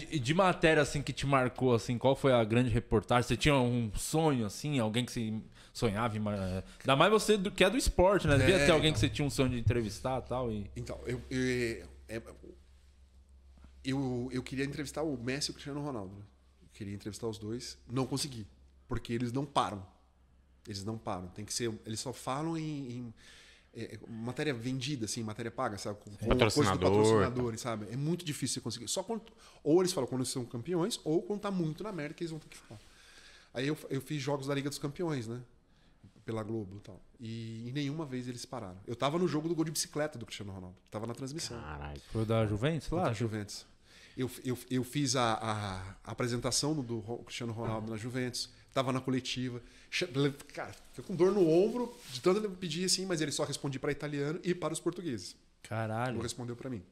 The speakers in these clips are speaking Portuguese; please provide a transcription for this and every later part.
E de matéria, assim, que te marcou, assim, qual foi a grande reportagem? Você tinha um sonho, assim, alguém que você sonhava? em mar- Ainda mais você do- que é do esporte, né? Devia É, ter alguém então. que você tinha um sonho de entrevistar e tal. E... Então, eu, eu, é- eu, eu queria entrevistar o Messi e o Cristiano Ronaldo. Eu queria entrevistar os dois. Não consegui. Porque eles não param. Eles não param. Tem que ser. Eles só falam em. em, é, matéria vendida, assim, matéria paga, sabe? Com, com a coisa do Patrocinador. patrocinador, sabe? É muito difícil você conseguir. Só quando. Ou eles falam quando eles são campeões, ou quando tá muito na merda que eles vão ter que falar. Aí eu, eu fiz jogos da Liga dos Campeões, né? Pela Globo e tal. E, e nenhuma vez eles pararam. Eu tava no jogo do gol de bicicleta do Cristiano Ronaldo. Tava na transmissão. Caralho. Foi o da Juventus lá? Contra a Juventus. Eu, eu, eu fiz a, a, a apresentação do Cristiano Ronaldo na Juventus, tava na coletiva. Cara, fiquei com dor no ombro, de tanto ele pedir assim, mas ele só respondia para italiano e para os portugueses. Não Caralho. respondeu para mim.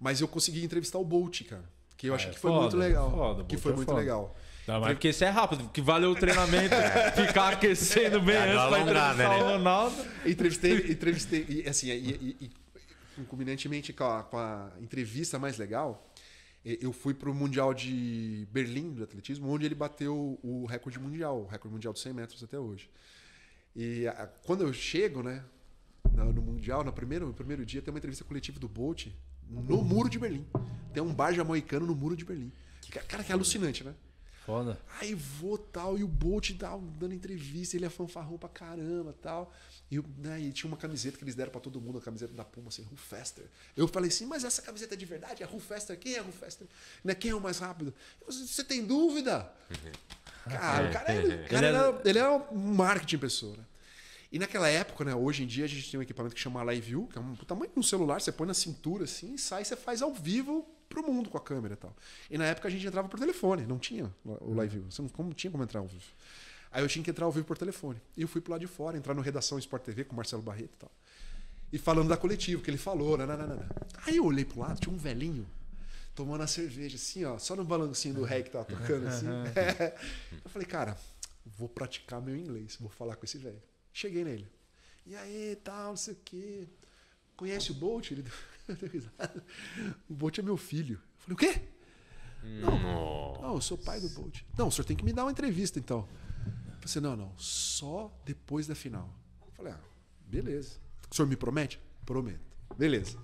Mas eu consegui entrevistar o Bolt, cara. Que eu Ah, achei é que foi foda, muito legal. foda, que foi é muito foda. legal. Não, mas porque isso é rápido, que valeu o treinamento, ficar aquecendo bem É, antes pra entrevistar né? o Ronaldo. Entrevistei, entrevistei, e assim, e, e, e concomitantemente com a, com a entrevista mais legal, eu fui pro Mundial de Berlim do atletismo, onde ele bateu o recorde mundial, o recorde mundial de 100 metros até hoje. E a- quando eu chego, né, no, no Mundial, no primeiro, no primeiro dia, tem uma entrevista coletiva do Bolt no Muro de Berlim. Tem um bar jamaicano no Muro de Berlim. Cara, que é alucinante, né? Foda. Aí vou tal, e o Bolt tal, dando entrevista, ele é fanfarrão pra caramba tal. E, eu, né, e tinha uma camiseta que eles deram pra todo mundo, a camiseta da Puma, assim, Who Faster. Eu falei assim, mas essa camiseta é de verdade? É Who Faster? Quem é Who Faster? Né, quem é o mais rápido? Falei, Você tem dúvida? Cara, o cara, é, cara Ele é- era- ele é um marketing pessoa, né? E naquela época, né, hoje em dia, a gente tem um equipamento que chama Live View, que é um tamanho de um celular, você põe na cintura assim, e sai, você faz ao vivo pro mundo com a câmera e tal. E na época a gente entrava por telefone, não tinha o Live View, você não como, tinha como entrar ao vivo. Aí eu tinha que entrar ao vivo por telefone. E eu fui pro lado de fora, entrar no Redação Sport TV com o Marcelo Barreto e tal. E falando da coletiva, que ele falou, nananana. Aí eu olhei pro lado, tinha um velhinho tomando a cerveja, assim, ó, só no balancinho do rei que tava tocando, assim. eu falei, cara, vou praticar meu inglês, vou falar com esse velho. Cheguei nele. E aí, tal, não sei o quê. Conhece o Bolt? Ele. O Bolt é meu filho. Eu falei, o quê? Não, não, eu sou pai do Bolt. Não, o senhor tem que me dar uma entrevista, então. Eu falei assim, não, não, só depois da final. Eu falei, ah, beleza. O senhor me promete? Prometo. Beleza.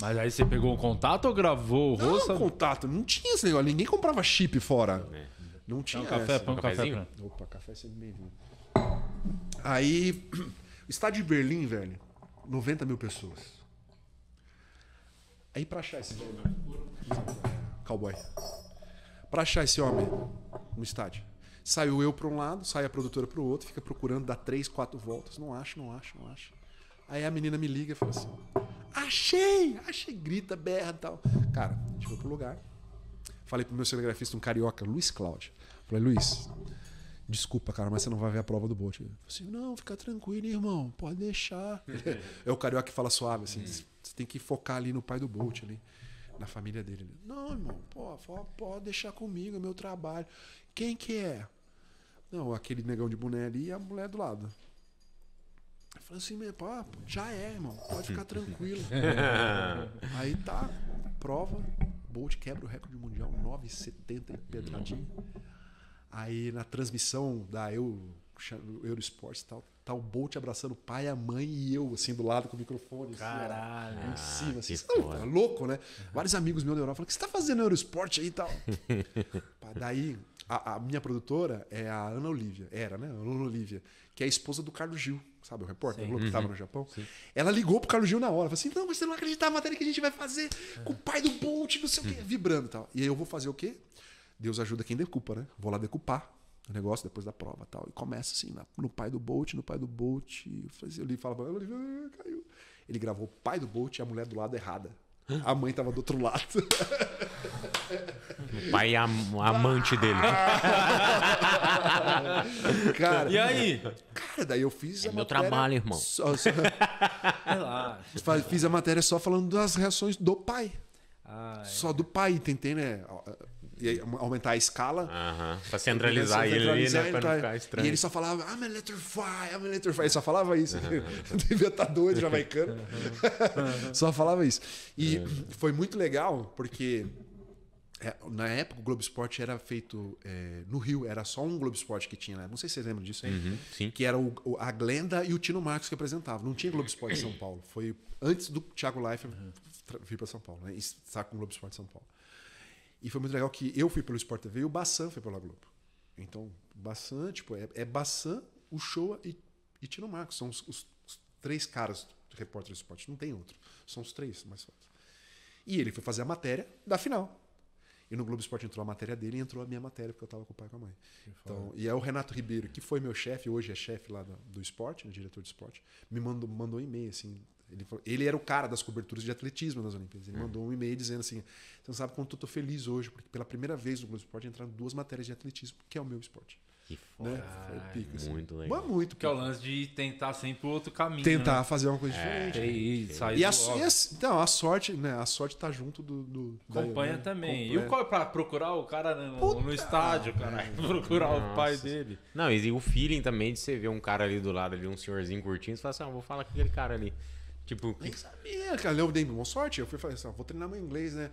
Mas aí você pegou o contato ou gravou o Não, rosto? contato. Não tinha esse negócio. Ninguém comprava chip fora. Não tinha um café, essa. põe um café. pra- Opa, café é sempre bem-vindo. Aí, o estádio de Berlim, velho, 90 mil pessoas. Aí pra achar esse velho, cowboy, pra achar esse homem no estádio, saiu eu pra um lado, sai a produtora pro outro, fica procurando, dá três, quatro voltas, não acho, não acho, não acho. Aí a menina me liga e fala assim, achei, achei, grita, berra e tal. Cara, a gente foi pro lugar, Falei pro meu cinegrafista, um carioca, Luiz Cláudio. Falei, Luiz, desculpa, cara, mas você não vai ver a prova do Bolt. Ele falou assim, não, fica tranquilo, irmão, pode deixar. é o carioca que fala suave, assim, você tem que focar ali no pai do Bolt, ali, na família dele. Ele, não, irmão, pô, pode deixar comigo, é meu trabalho. Quem que é? Não, aquele negão de boné ali e a mulher do lado. Eu falei assim, pô, já é, irmão, pode ficar tranquilo. Aí tá, prova, Bolt quebra o recorde mundial, 9,70 pedradinha. Aí na transmissão da Euro, Eurosport e tal, tá o Bolt abraçando o pai, a mãe e eu, assim, do lado com o microfone. assim, ó, Caralho. em cima, assim. que Sabe, foda. tá louco, né? Vários amigos meus da Europa falaram: o que você tá fazendo no Eurosport aí e tal? Daí, a, a minha produtora é a Ana Olivia, era, né? A Ana Olivia, que é a esposa do Carlos Gil, sabe? O repórter Globo que tava no Japão. Ela ligou pro Carlos Gil na hora, falou assim: não, mas você não acredita na matéria que a gente vai fazer com o pai do Bolt, não sei o quê, vibrando e tal. E aí eu vou fazer o quê? Deus ajuda quem decupa, né? Vou lá decupar o negócio depois da prova e tal. E começa assim, na- no pai do Bolt, no pai do Bolt. E eu eu li e falava, ah, caiu. Ele gravou o pai do Bolt e a mulher do lado errada. A mãe tava do outro lado. O pai e a, a amante dele. Cara, E aí? cara, daí eu fiz É a meu matéria trabalho, irmão. Só, só- Relaxa. fiz a matéria só falando das reações do pai. Ai. Só do pai, tentei, né? E aumentar a escala. Aham. Pra centralizar ele ali, Centralizar né? ele, Pra não tá? ficar estranho. E ele só falava, I'm electrify, I'm electrify. Ele só falava isso. Devia estar doido, jamaicano. só falava isso. E foi muito legal, porque É, na época, o Globo Esporte era feito é, no Rio, era só um Globo Esporte que tinha, né? Não sei se vocês lembram disso aí. Uhum, sim. Que era o, o- a Glenda e o Tino Marcos que apresentavam. Não tinha Globo Esporte em São Paulo. Foi antes do Thiago Leifert tra- vir para São Paulo, né? E estar com o Globo Esporte em São Paulo. E foi muito legal que eu fui pelo Sport TV e o Bassan foi pela Globo. Então, Bassan, tipo, é, é Bassan, o Showa e, e Tino Marcos. São os, os- os três caras do repórter do esporte. Não tem outro. São os três mais fortes. E ele foi fazer a matéria da final. E no Globo Esporte entrou a matéria dele e entrou a minha matéria, porque eu estava com o pai e com a mãe. Então, e é o Renato Ribeiro, que foi meu chefe, hoje é chefe lá do, do esporte, né, diretor de esporte, me mandou, mandou um e-mail, assim. Ele, falou- ele era o cara das coberturas de atletismo nas Olimpíadas. Ele mandou um e-mail dizendo assim: Você não sabe quanto eu tô feliz hoje, porque pela primeira vez no Globo Esporte entraram duas matérias de atletismo, que é o meu esporte. Que foda. Né? Foi pica, assim. muito legal. Mas muito. Que é o lance de tentar sempre o outro caminho. Tentar Né? fazer uma coisa diferente. E, e sair E a, e a- não, a sorte, né? A sorte tá junto do. do Acompanha né, também. E acompanha. o qual é pra procurar o cara no, no estádio, cara? Procurar o pai dele. Não, e o feeling também de você ver um cara ali do lado, ali, um senhorzinho curtindo, você fala assim, ah, vou falar com aquele cara ali. Tipo, Nem sabia, cara. Eu dei uma sorte. Eu fui falar assim, ó, vou treinar meu inglês, né?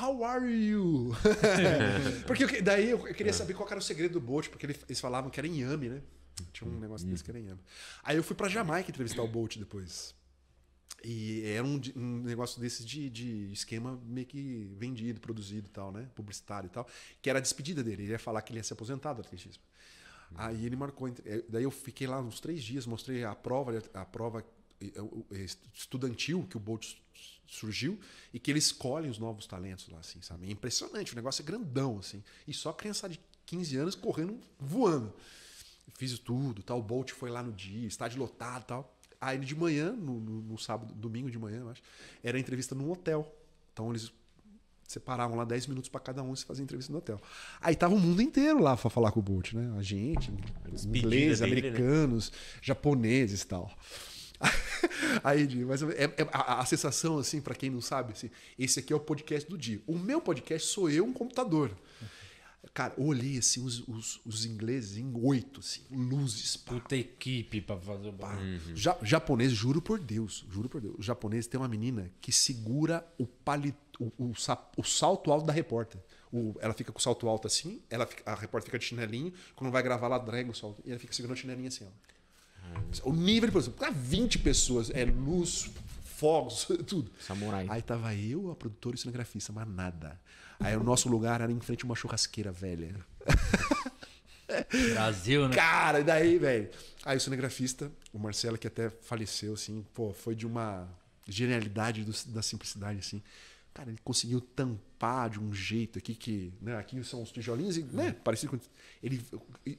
How are you? porque eu daí eu queria saber qual era o segredo do Bolt, porque ele- eles falavam que era inhame, né? Tinha um negócio desse que era inhame. Aí eu fui pra Jamaica entrevistar o Bolt depois. E era um, um negócio desses de, de esquema meio que vendido, produzido e tal, né? Publicitário e tal. Que era a despedida dele. Ele ia falar que ele ia se aposentar do atletismo. Aí ele marcou. eh, Daí eu fiquei lá uns três dias, mostrei a prova, a prova estudantil que o Bolt surgiu e que ele escolhe os novos talentos lá, assim, sabe? É impressionante, o negócio é grandão, assim. E só criança de 15 anos correndo, voando. Fiz tudo, tal. O Bolt foi lá no dia, estádio lotado e tal. Aí de manhã, no, no- no sábado, domingo de manhã, eu acho, era a entrevista num hotel. Então eles separavam lá 10 minutos para cada um se fazer entrevista no hotel. Aí tava o mundo inteiro lá para falar com o Bolt, né? A gente, ingleses, dele, né? americanos, japoneses e tal. Aí, Di, mas é, é- a, a sensação, assim, para quem não sabe, assim, esse aqui é o podcast do dia. O meu podcast sou eu, um computador. Cara, eu olhei assim os, os, os ingleses em oito, assim, luzes. pá, Puta equipe pra fazer o bagulho. Ja, japonês, juro por Deus, juro por Deus. O japonês tem uma menina que segura o, pali, o, o, o salto alto da repórter. O- ela fica com o salto alto assim, ela fica- a repórter fica de chinelinho, quando vai gravar, ela drega o salto e ela fica segurando o chinelinho assim. Ó. O nível de produção, tá 20 pessoas, é luz, fogos, tudo. Samurai. Aí tava eu, a produtora e o cinegrafista, mas nada. Aí o nosso lugar era em frente a uma churrasqueira velha. Brasil, né? Cara, e daí, velho? Aí o cinegrafista, o Marcelo, que até faleceu, assim, pô, foi de uma genialidade do- da simplicidade, assim. Cara, ele conseguiu tampar de um jeito aqui que, né, aqui são os tijolinhos e, né, parecido com ele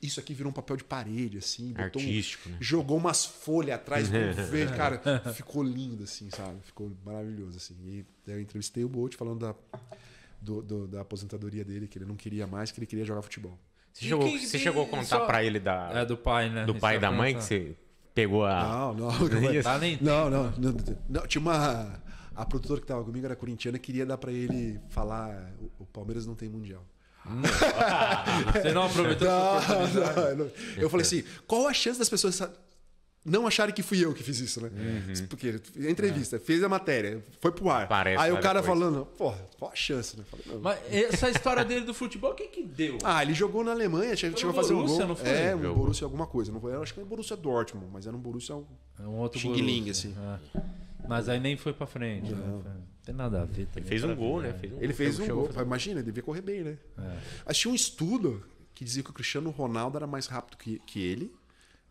isso aqui virou um papel de parede assim, botou um- Artístico, né? jogou umas folhas atrás com verde, cara, ficou lindo assim, sabe? Ficou maravilhoso assim. E eu entrevistei o Bolt falando da do- do- da aposentadoria dele, que ele não queria mais, que ele queria jogar futebol. Você, chegou, quem- você quem chegou a contar só- pra ele da, É do pai, né? do pai e da mãe que você pegou a. Não, não. Tá nem Não, não, não, não. Tinha uma. A produtora que tava comigo era corintiana e queria dar pra ele falar: o, o Palmeiras não tem mundial. Você não aproveitou essa oportunidade. Não, não. Eu falei assim: qual a chance das pessoas não acharem que fui eu que fiz isso, né? Porque a entrevista, fez a matéria, foi pro ar. Parece, Aí o cara depois. falando: porra, qual a chance, né? Falei, não. Mas essa história dele do futebol, o que que deu? Ah, ele jogou na Alemanha, chegou Foi chegou a no fazer um Borussia, gol. não foi? É, um Jogou. Borussia alguma coisa. Não foi, eu acho que era um Borussia Dortmund, mas era um Borussia. É um outro Xing Borussia. Ling, assim. É. Mas aí nem foi pra frente. né? Não tem nada a ver também. Fez um gol, né? Fez um Ele fez um gol. fazer- Imagina, ele devia correr bem, né? É. Mas tinha um estudo que dizia que o Cristiano Ronaldo era mais rápido que, que ele,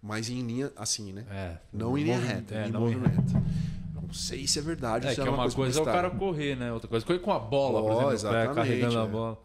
mas em linha assim, né? É. Não em linha reta, é, em não em movimento. Não sei se é verdade. É se que é uma coisa é o cara correr, né? Outra coisa, correr com a bola, por Ó, exemplo, é, exatamente, carregando a é. bola.